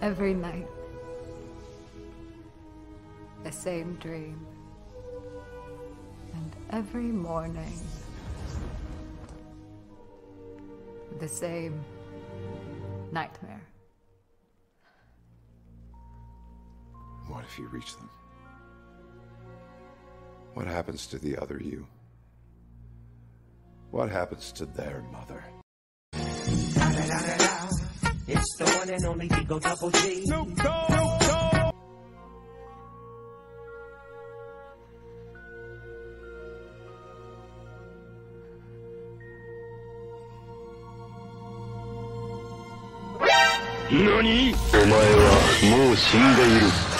Every night, the same dream. And every morning, the same nightmare. What if you reach them? What happens to the other you? What happens to their mother? The one and only Digo Double G. NANI お前はもう死んでいる。